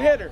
ask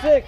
six.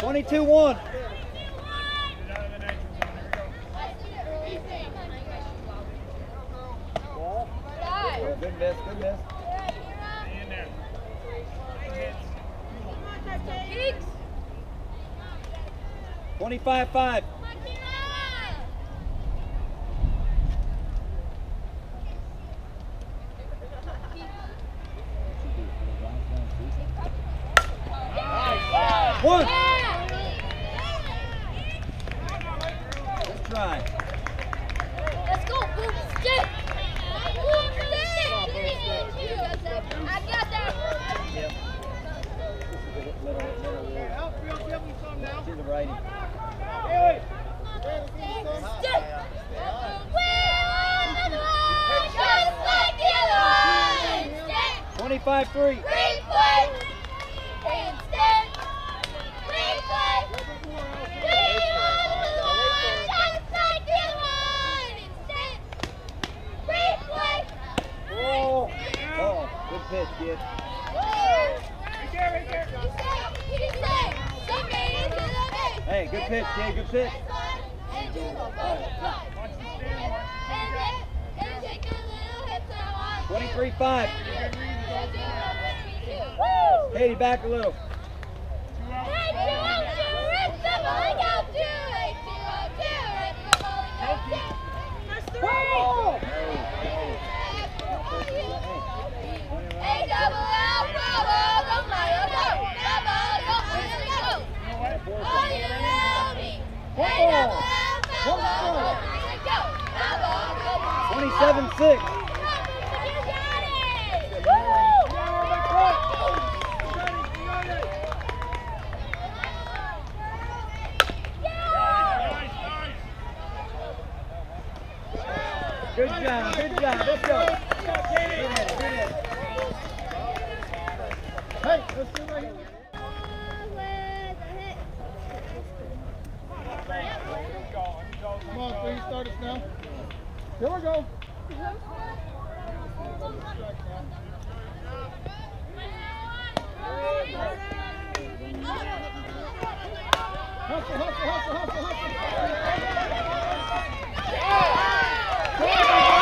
22-1. Oh, good miss, good miss. Twenty-five five. Here we go. Hustle, hustle, hustle, hustle, hustle. Come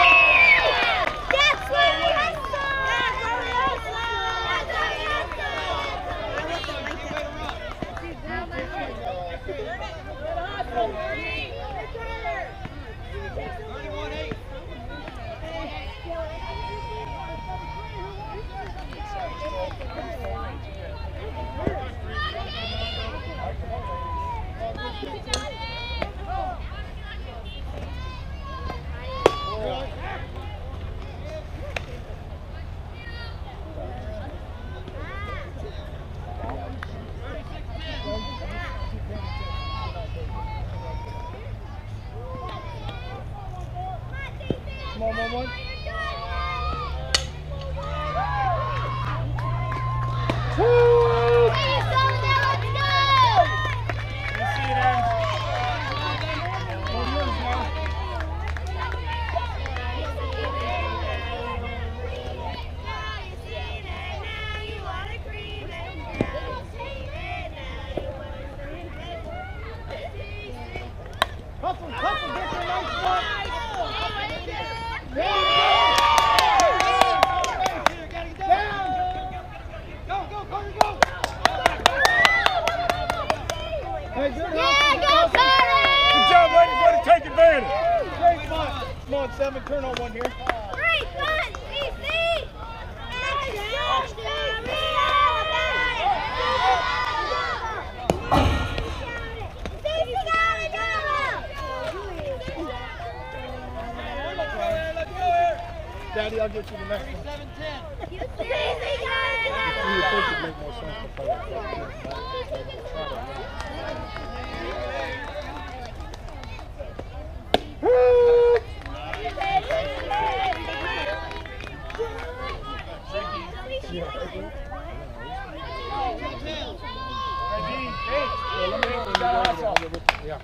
Yeah.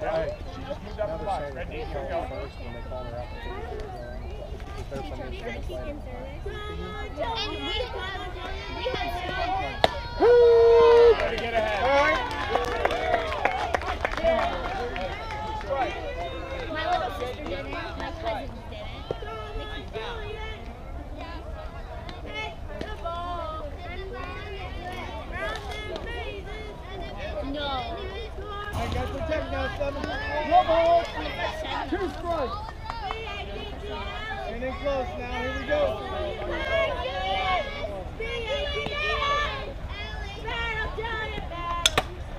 Hey, she just moved up the box. Here we go. First, when they her out. Is there something she can play? Way to get ahead. All right. My little sister didn't. My cousins didn't. No. Hey, guys, protect now, seven. No ball. Two strikes. And in close now. Here we go.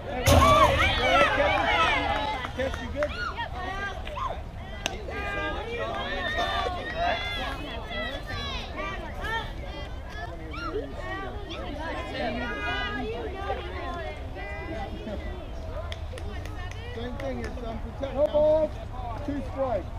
Hey, one more. Go ahead, catch it. Catch you good. Here, son. Protect. No balls. Two strikes.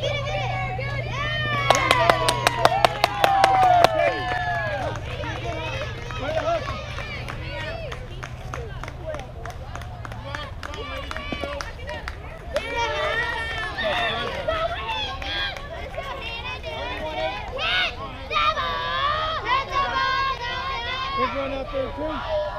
Okay.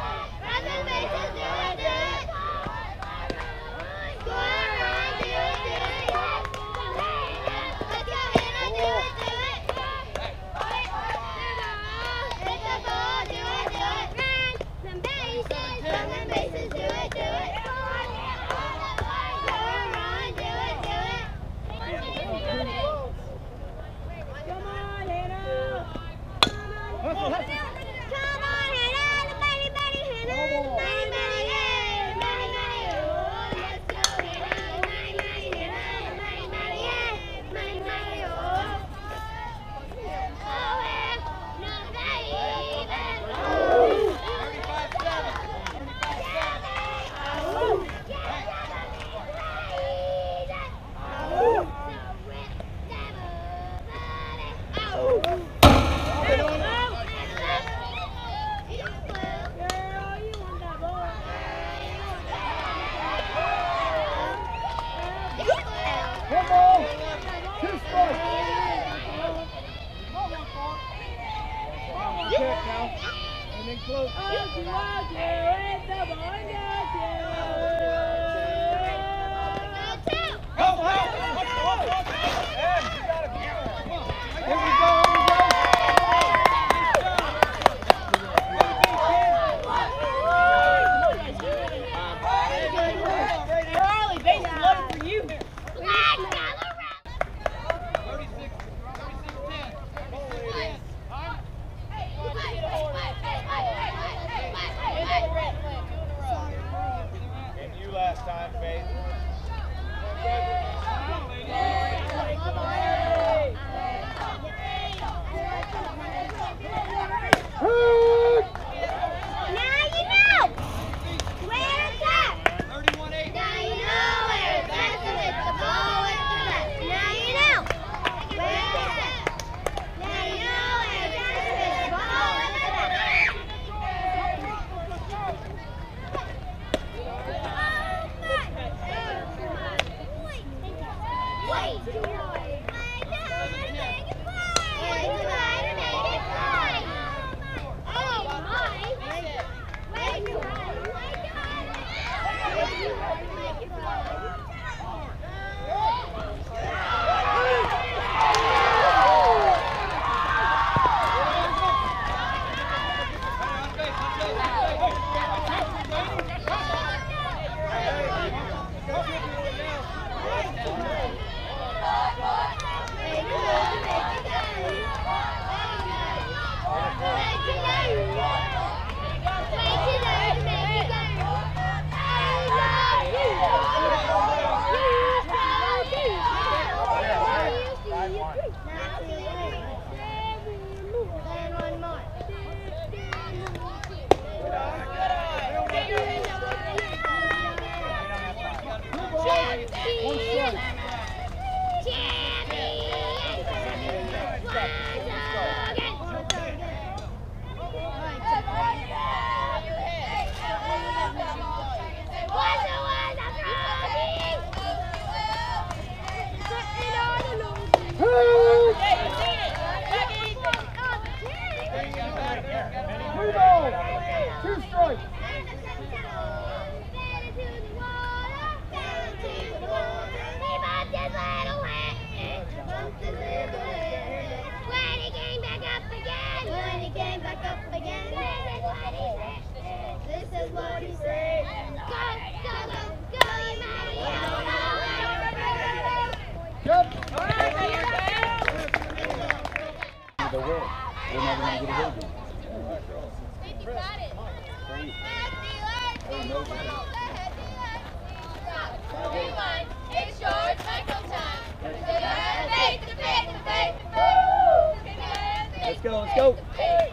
Let's go, let's go. Hey,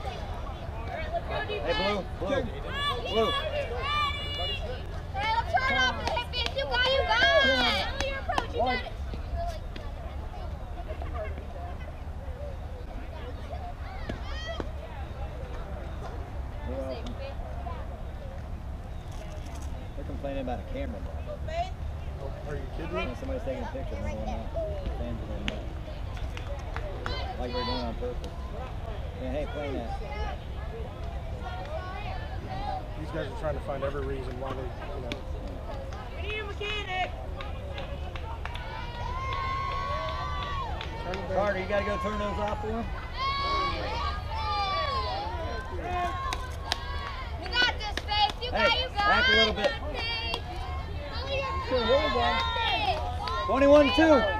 blue, blue, blue. camera. Are you kidding? Somebody's taking a picture. I'm going out. Fans are going out. Like we're doing on purpose. Yeah, hey, play that. These guys are trying to find every reason why they, you know. We need a mechanic. Carter, you gotta go turn those off for him. You got this, Faith. You hey, got you guys. Back a little bit. 21-2.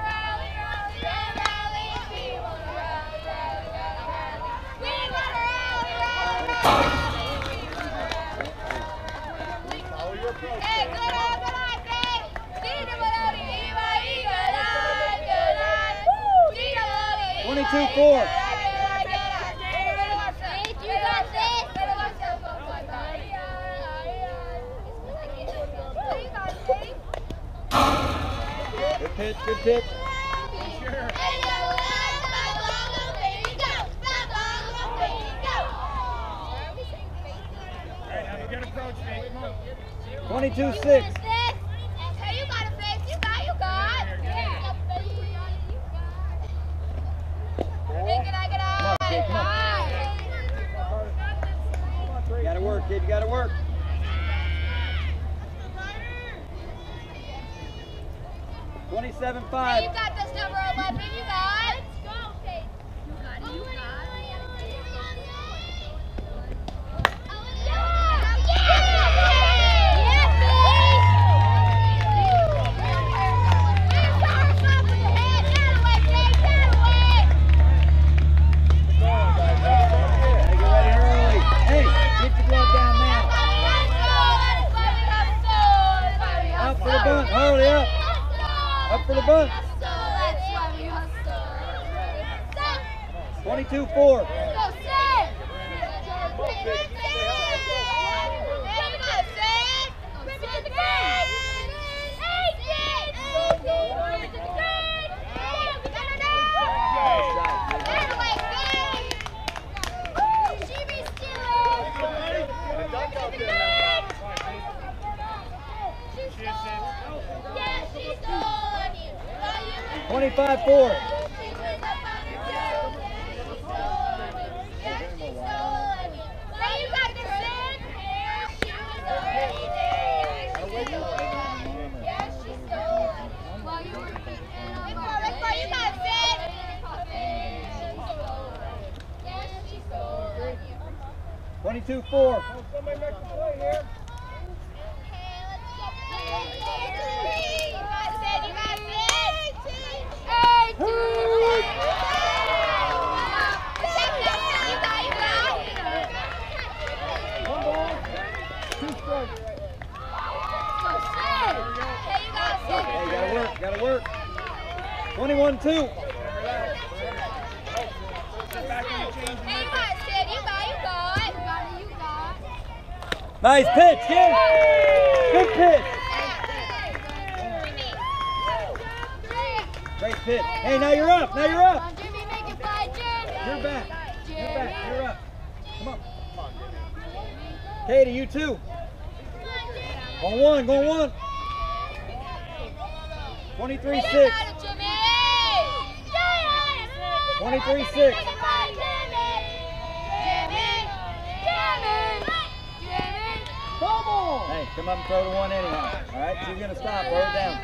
She's gonna stop. Throw it down.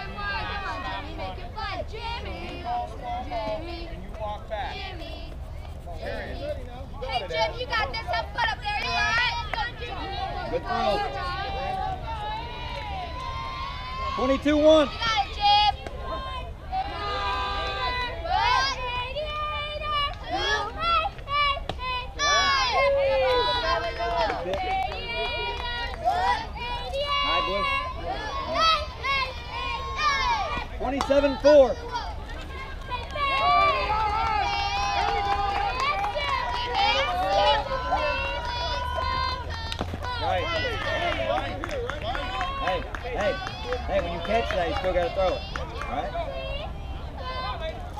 Jimmy, And you. Jimmy. There he is. Hey, Jim, you got this. Have fun up there. You all right? Good throw. 22 27-4. Hey, hey, hey, when you catch that, you still got to throw it, right?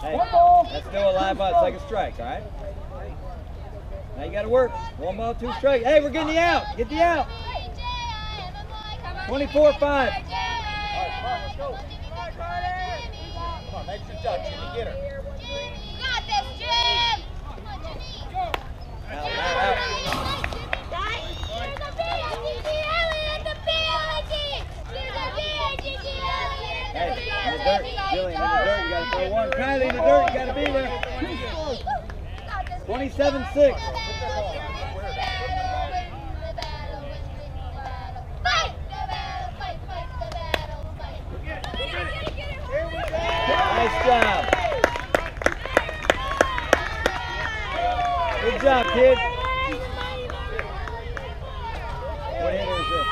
Hey, that's still a live ball, a strike, all right? Now you got to work. One ball, two strikes. Hey, we're getting you out. Get you out. 24-5. 5. Come on, make your duck, Jimmy. Get her. Kylie, in the dirt, you gotta be there. 27 6. Nice job. Good job, kid. What hitter is this?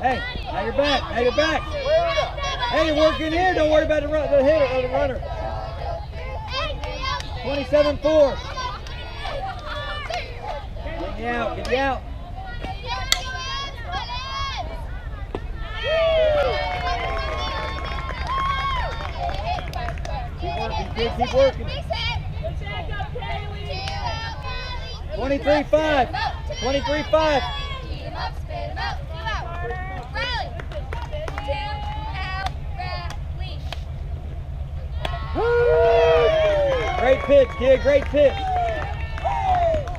Hey, now you're back. Now you're back. Hey, you're working here. Don't worry about the, run, the hitter or the runner. 27 4. Get you out. Get you out. Keep working, kid. Keep working. 23 5. Great pitch, kid. Great pitch.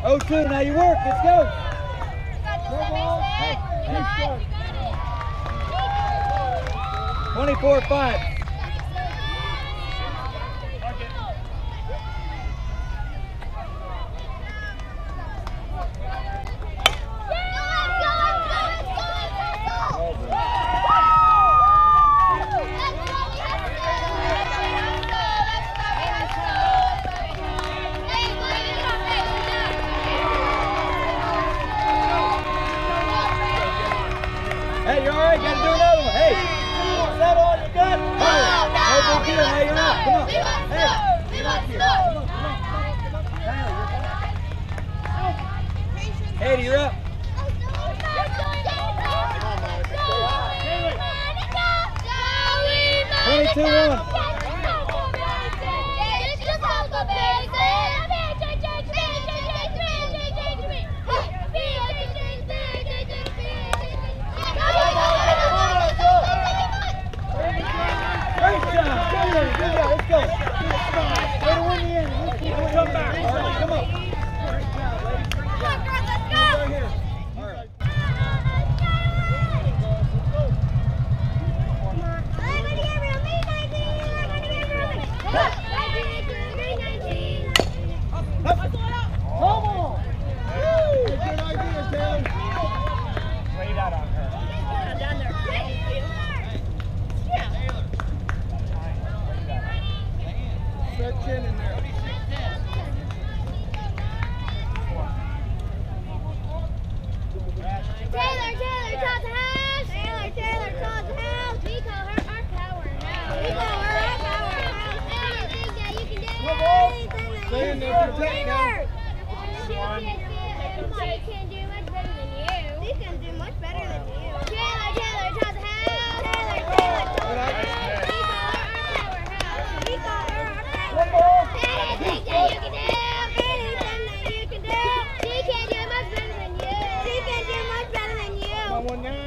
0-2. Now you work. Let's go. Hey, hey. 24 one nine.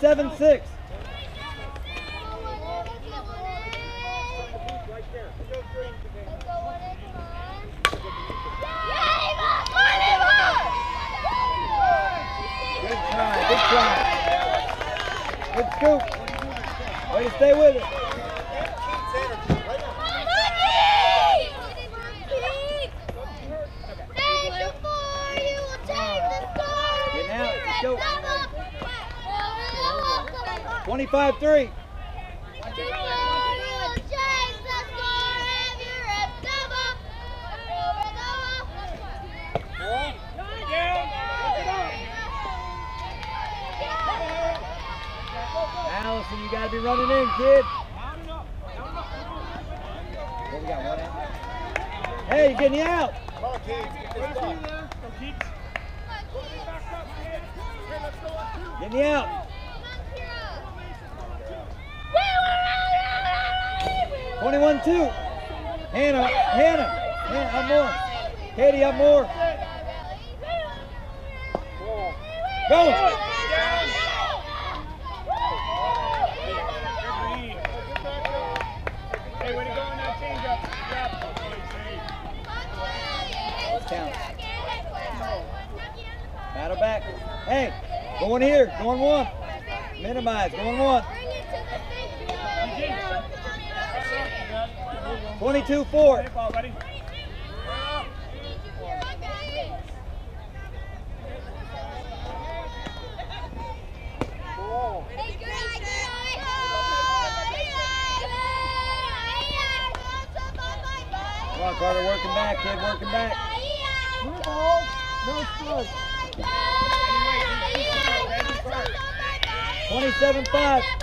seven six. on, Carter, working back, kid, working back. No strike. 27-5.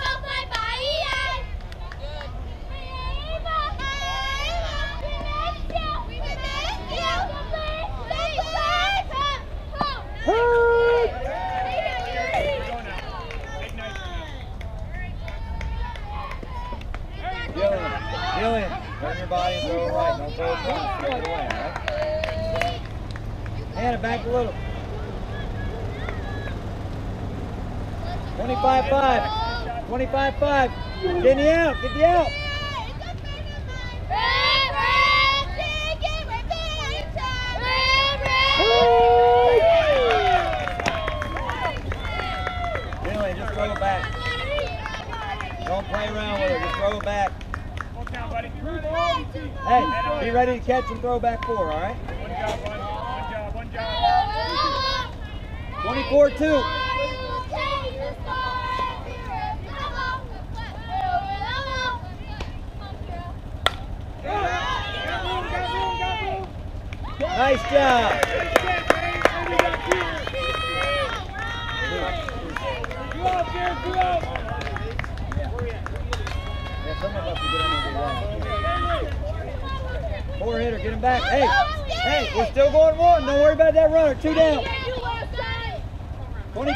25 5. Get the out. Get the out. Don't play around with it. Just throw it back. Hey, be ready to catch and throw back four, all right? One job, one, one job, one job. 24 2.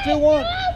没有我。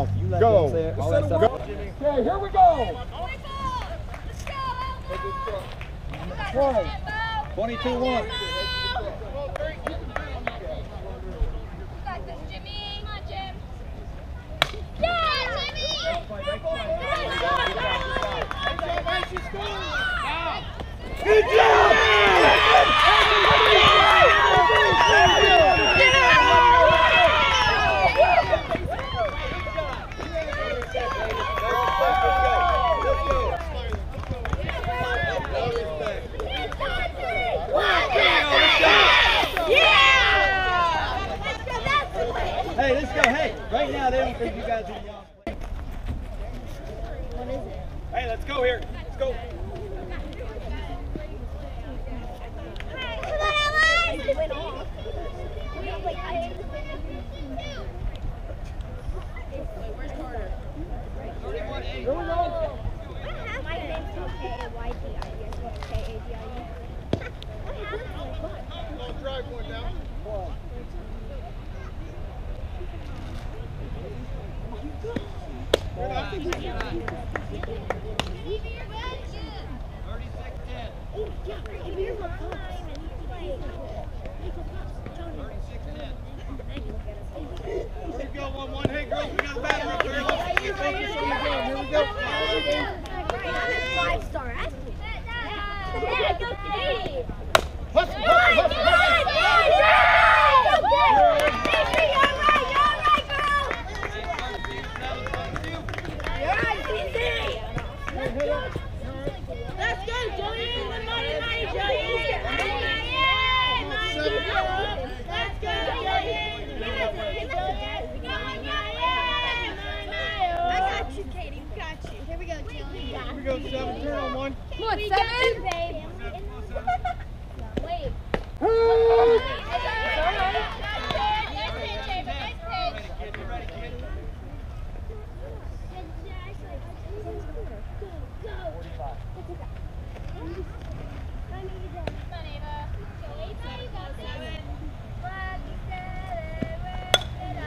off. You let go. them say. All that stuff. Go. Okay, here we go. Twelve. Twenty-two one. Good job! What is it? Hey, let's go here.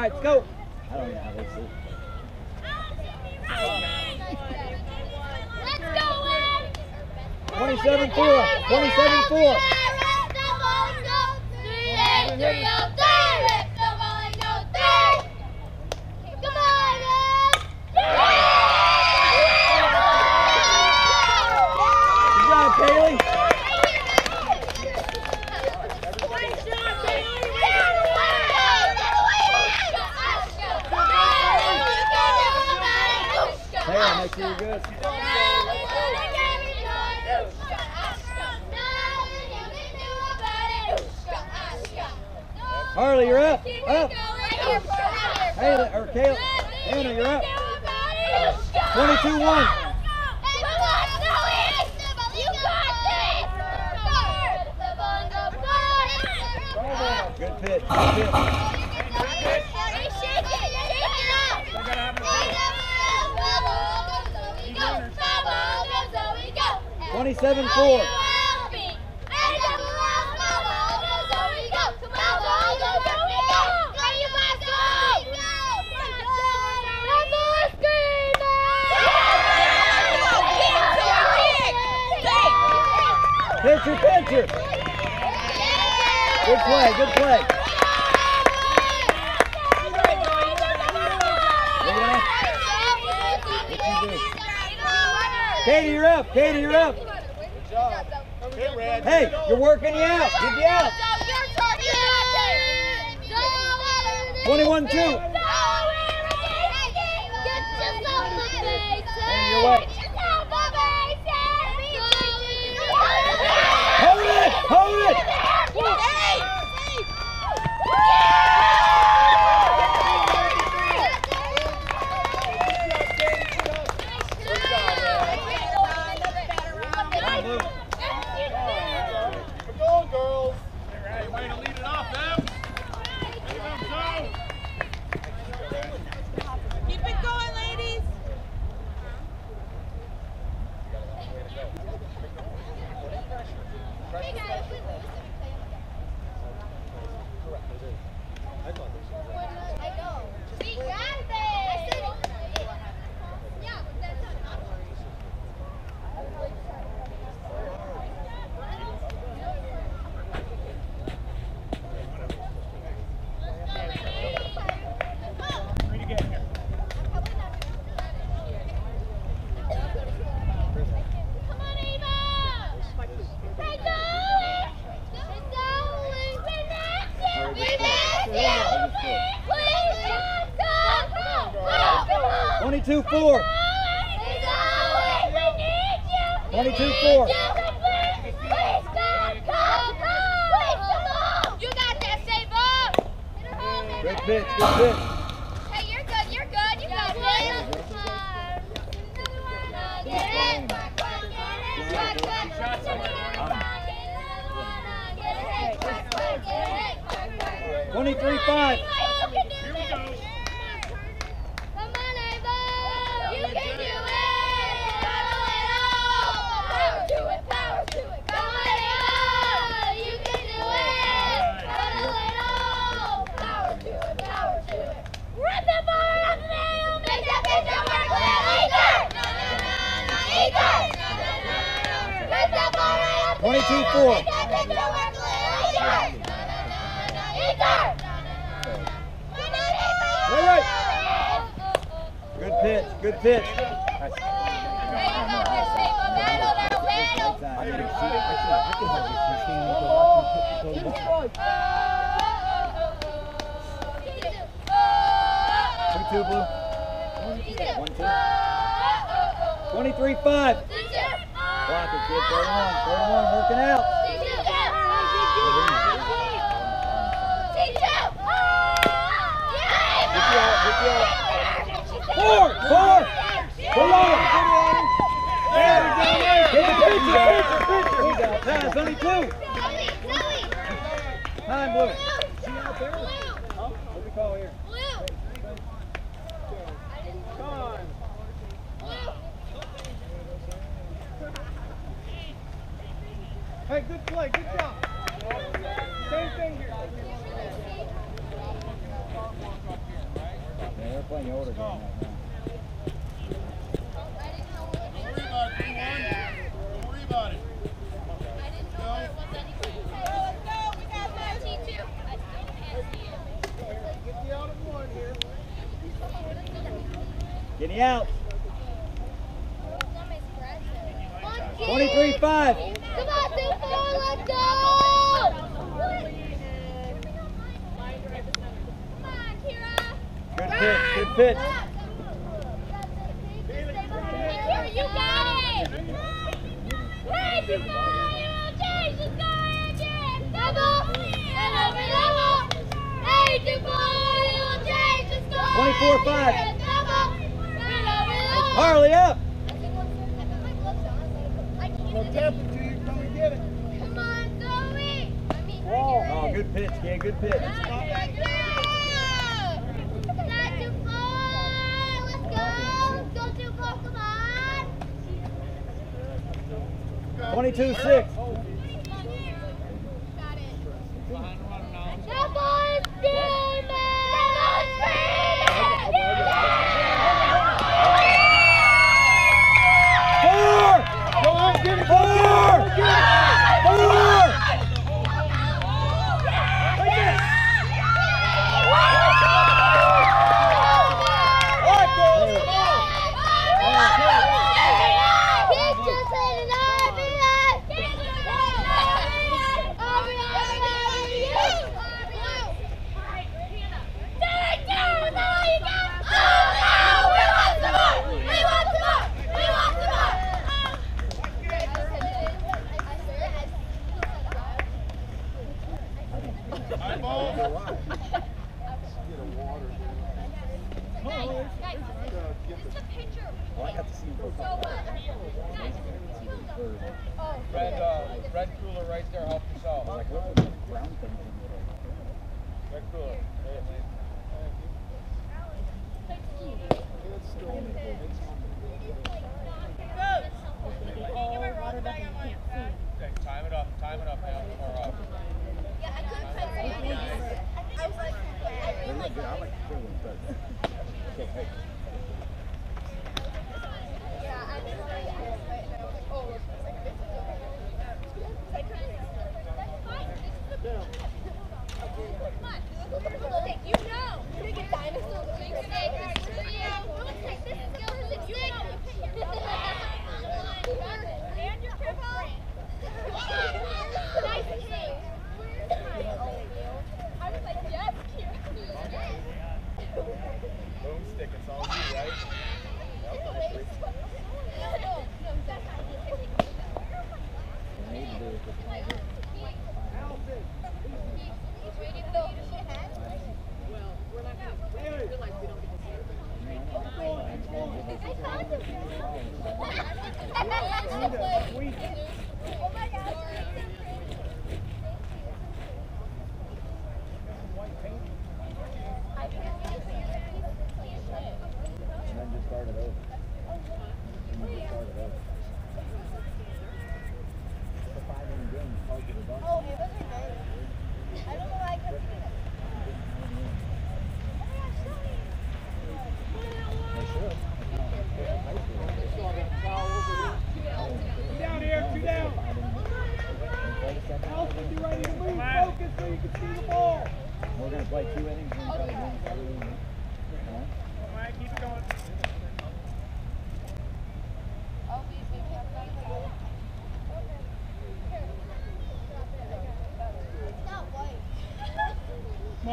right, let's go. I don't know how. Let's go, 27-4. 27-4.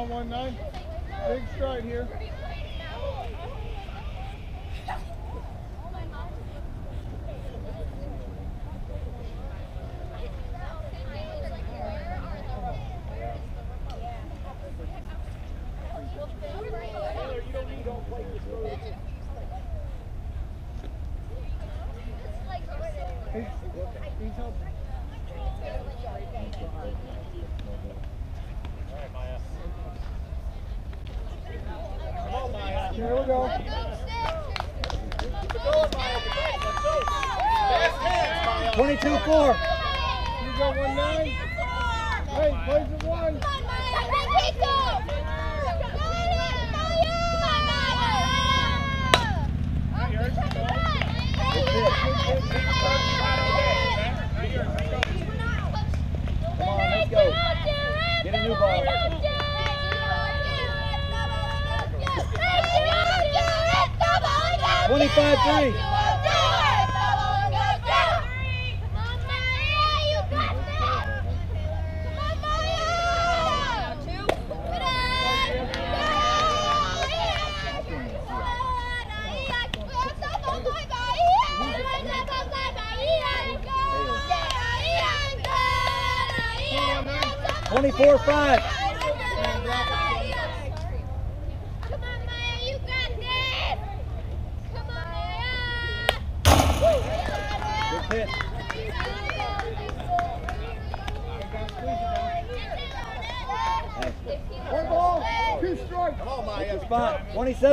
One nine. Big stride here.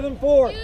7-4.